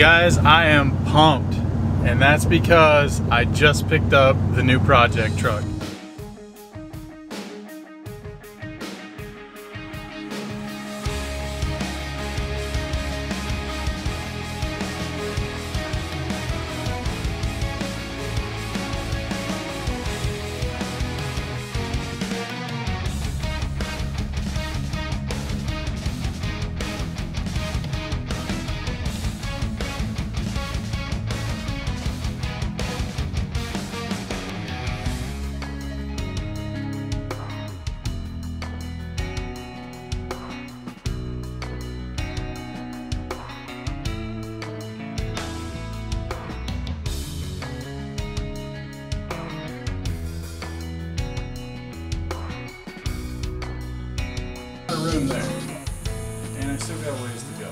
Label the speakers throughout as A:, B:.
A: Guys, I am pumped, and that's because I just picked up the new project truck. Go.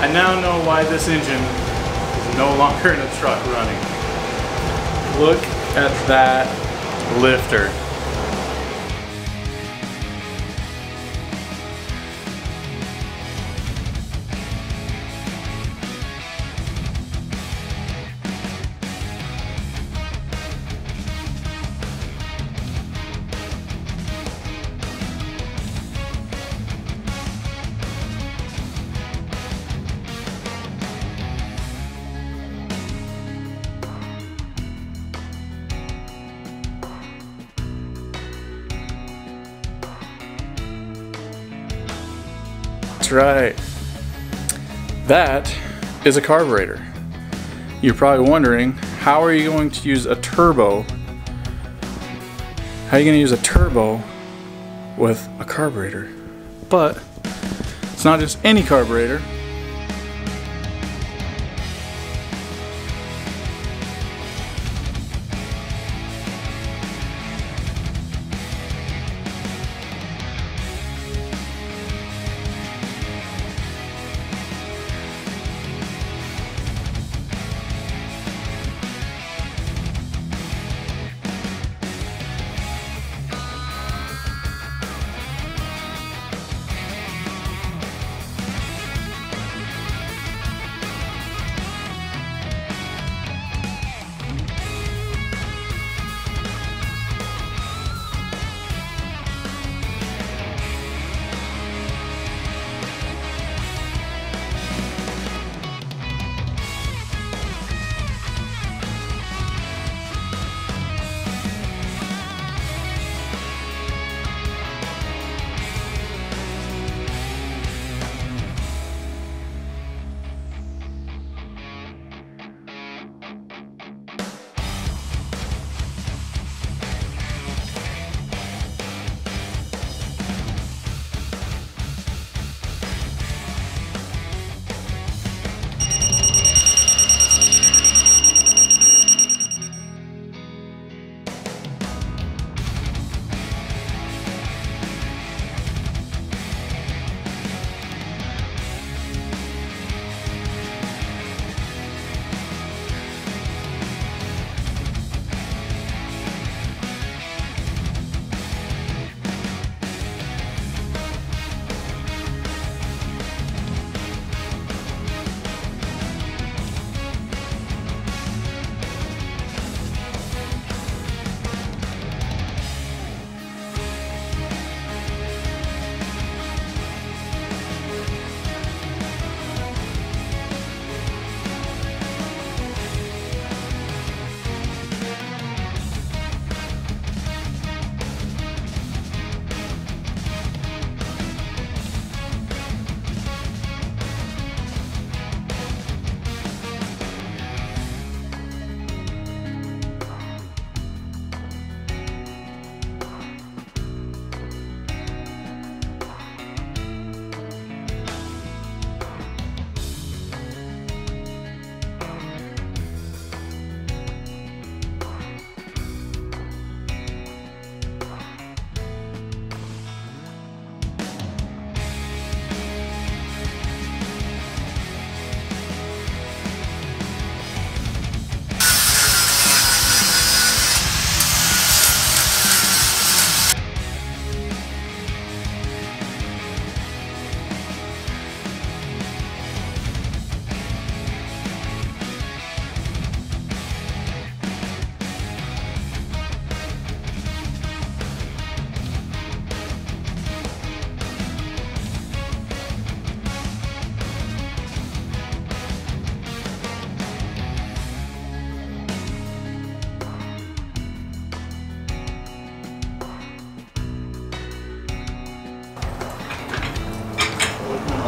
A: I now know why this engine is no longer in a truck running. Look at that lifter. That's right. That is a carburetor. You're probably wondering, how are you going to use a turbo? How are you going to use a turbo with a carburetor? But it's not just any carburetor.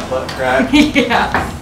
A: Butt crack.
B: yeah.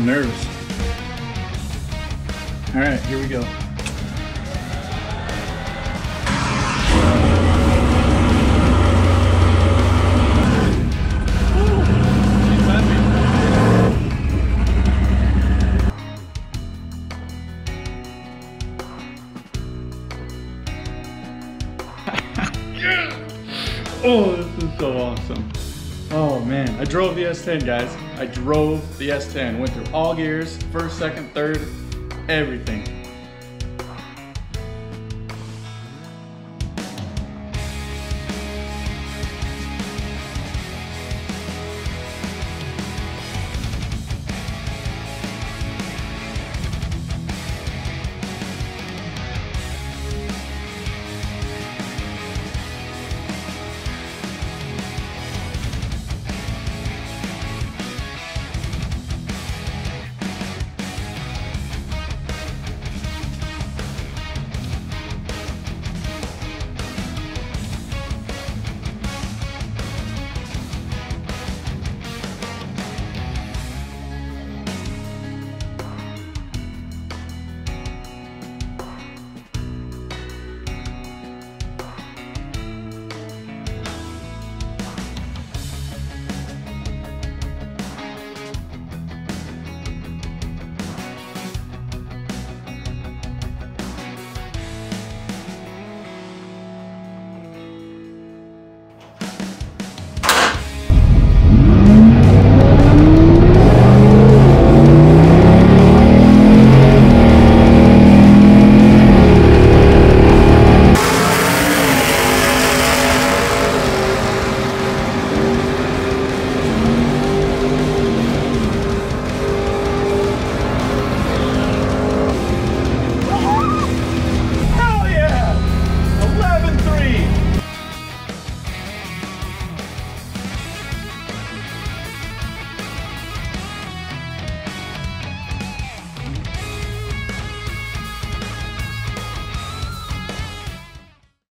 A: I'm nervous. All right, here we go. I drove the S10, guys. I drove the S10. Went through all gears, first, second, third, everything.